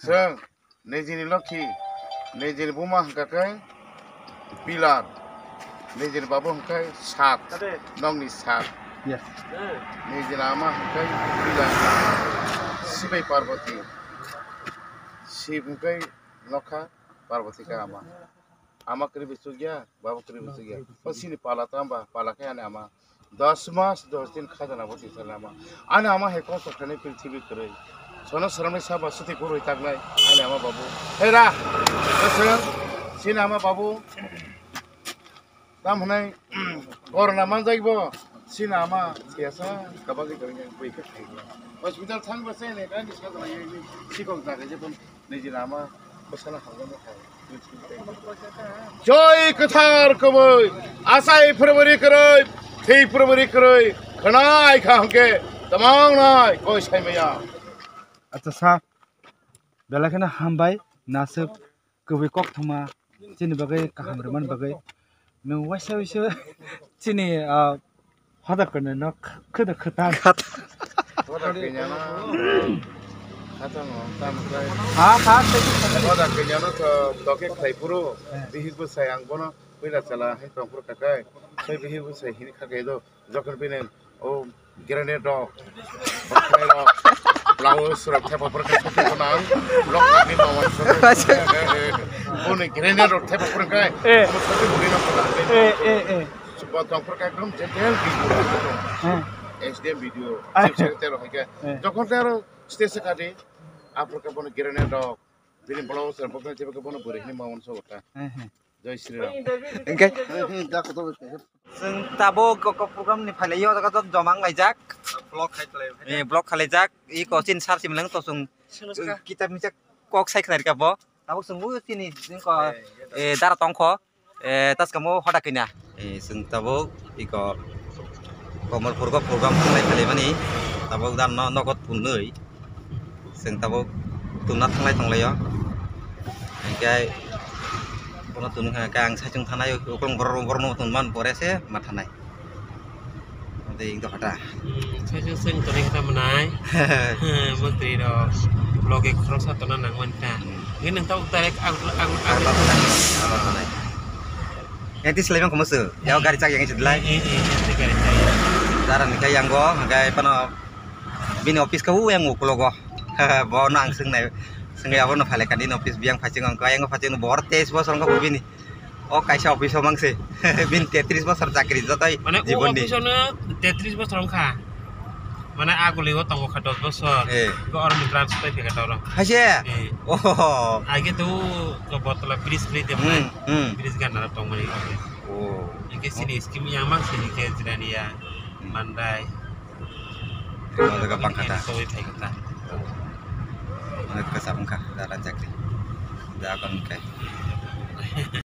जों निजेनि लक्षि निजेनि बुमा हंखाखै पिलार निजेनि बाबु हंखाय सात नंनि सात. निजेनि आमा हंखाय पिलार शिबै पार्वती शिव हंखाय लखा पार्वती का आमा आमा करी बिसु गया बाबू करी बिसु गया पसीनी पाला तांबा पाला के आने आमा दस मास दस दिन खाजना बोती चला आमा आने आमा है कौन सखने पृथ्वी करे सोन श्रमणी साहब वसतिगुरु ಹೋಯ್ತಾಗ್ಲಾಯ್ अहिले आमा बाबु ಹೇರಾ ಸರ್ ಸೀನ ಅಮ್ಮ ಬಾಬು दाम हुनै कोरोनामा जाइबो सिनामा थिएछ कबाजी गरेँ पैसा हस्पिटल बसे कहाँ चाहिँ पनि खाँदैन कोइ छै Acha sa. Bela kana hambai nasib kubi kok thama chini bagai kaham reman bagai. No waisa waisa chini ah hada kana no khada khata. Wada kenyana kata no tamkai Ha ha wada kenyana to doke khai puro bihis bu sayang bono pila chala he tongpur kakai sai bihis bu আপোনালোকে গ্ৰেনেডক বিৰিং blouse বৰিখিনি মাংস কথা জয় শ্ৰীৰাম এনেকৈ চিন্তাব programme নিফালে। ইয়াৰ জেগাত তই জমাং লাগি যাক। Blog খাই এই ব্লগ খালে যাক। ই ক চিন চাৰ চিম লাং তচোন কিতাপ নিচা কক চাই খাই ৰিকাব তাবো চুঙো চিনি যি ক এ দাৰা তংখ। এ তাস কামো হঠা কিনা। এই চিন্তাব ই ক কমলপুৰ প্ৰগ্ৰাম খালাই খালে মানে তাবক দাৰ ন নগদ পুনৈ চিন্তাব তোমাৰ থাংলাই থাংলাই অ bola tu nungha kang sa chung thanai oklong gorong gorong tu man pore se ma thanai nanti ing to kata sa chung sing tu ning ta manai mo tri do loge krong sa tu nang man ta ngi nang tau ta rek ang ang ang nanti selebeng kamu se ya gari cak yang itu lai daran kayak yang go kayak pano bini office kau yang ngukulo go bo nang sing nai sing ya bo no phale kadin office biang phaching ang kayang phaching bor tes bo sorong ko bini o kaisa office mang se bin 33 bosor chakri jotai মানে ও জীবন ni অফিসনে তেত্রিশ বছর খা মানে আগুলি ও তঙ্গ খা দশ বছর eh তো আর me transfer থেকে তার haje oh আগে তো তো বতলা ব্রিজ ফ্রি দে hmm hmm ব্রিজ গান না তঙ্গ মানে oh Ini sini skim yang mak sini ke jirani ya mandai. Kalau jaga pangkata. enggak, enggak, enggak, enggak, enggak, enggak, enggak, enggak, enggak,